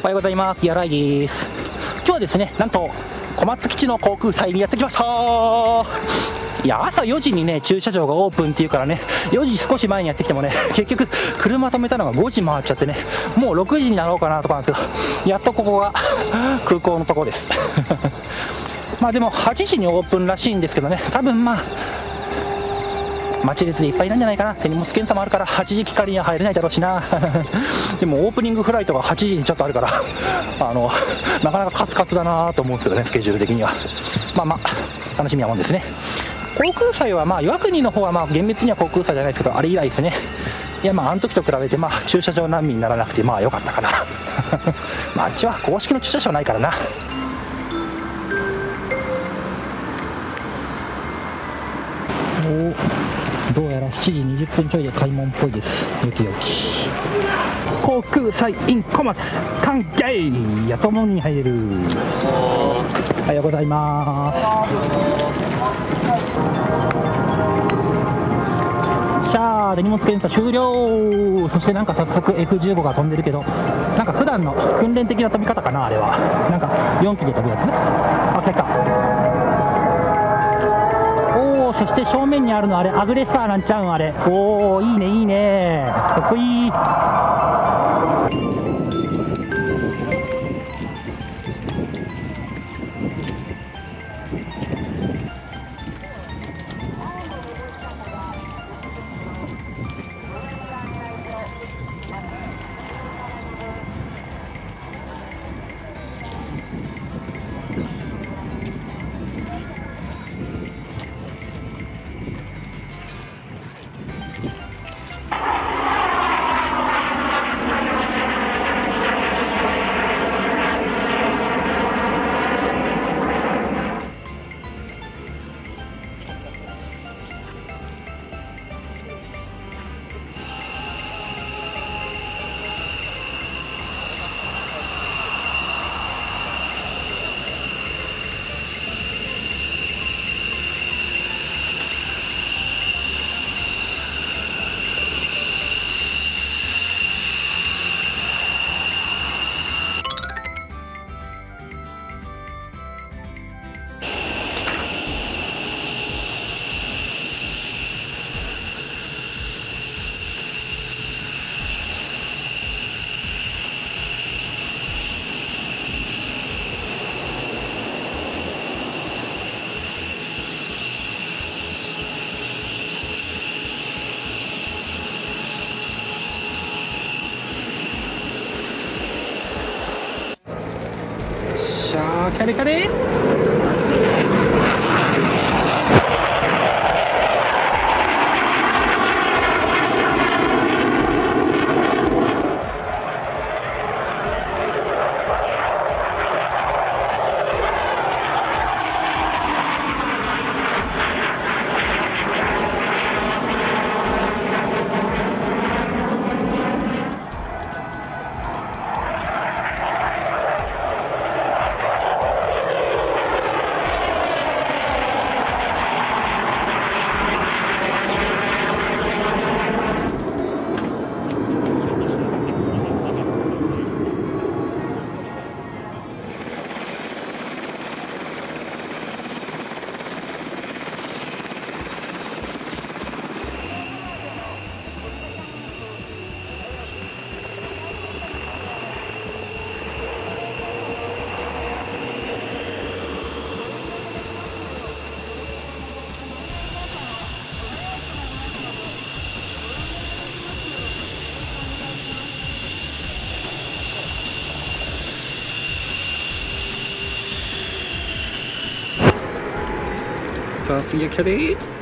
おはようございます。ギアライです。今日はですね、なんと小松基地の航空祭にやってきましたいや朝4時にね駐車場がオープンっていうからね4時少し前にやってきてもね 結局車止めたのが5時回っちゃってねもう6時になろうかなとかなんですけどやっとここが 空港のとこです まあでも8時にオープンらしいんですけどね多分まあ待ち列でいっぱいなんじゃないかな。手荷物検査もあるから8時期間には入れないだろうしな。でもオープニングフライトが8時にちょっとあるからあのなかなかカツカツだなと思うんですけどねスケジュール的には。まあまあ楽しみなもんですね。航空祭はまあ岩国の方はまあ厳密には航空祭じゃないですけどあれ以来ですね。いやまああの時と比べてまあ駐車場難民にならなくてまあ良かったかな。まあっちは公式の駐車場ないからな。お。どうやら7時20分ちょいで開門っぽいです。よきよき。航空祭 in 小松歓迎やともに入れる。おはようございます。しゃー手荷物検査終了。そしてなんか早速 F15 が飛んでるけどなんか普段の訓練的な飛び方かなあれは。なんか4機で飛ぶやつあ結果。そして正面にあるのあれアグレッサーなんちゃうんあれ。おおいいねいいね。かっこいい。カリカリさ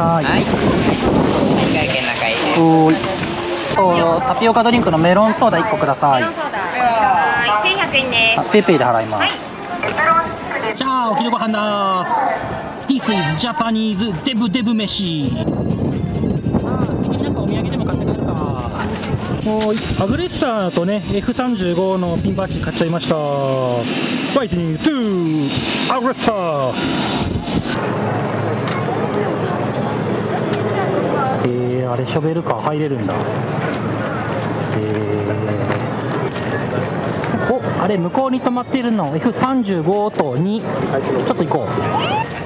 さいはい。会計中入り。おーいとタピオカドリンクのメロンソーダ1個ください。ソーダはい1100円ですあ PayPay で払います、はい。じゃあお昼ご飯だ。This is Japanese デブデブ飯。あー次になんかお土産でも買って帰るか。おーいアグレッサーとね F35 のピンバッジ買っちゃいました。 fighting 2アグレッサーあれショベルカー入れるんだ。えー、おあれ向こうに止まっているの。F35 と2ちょっと行こう。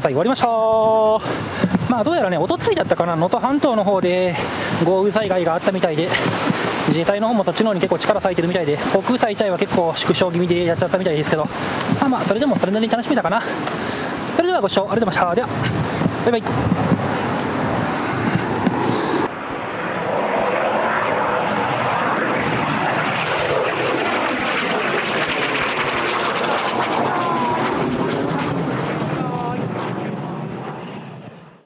さいはい航空祭終わりました。まあどうやらねおとついだったかな能登半島の方で豪雨災害があったみたいで自衛隊の方もそっちの方に結構力割いてるみたいで航空祭自体は結構縮小気味でやっちゃったみたいですけどまあまあそれでもそれなりに楽しみだかな。それではご視聴ありがとうございました。ではバイバイ。